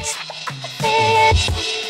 it's Fits.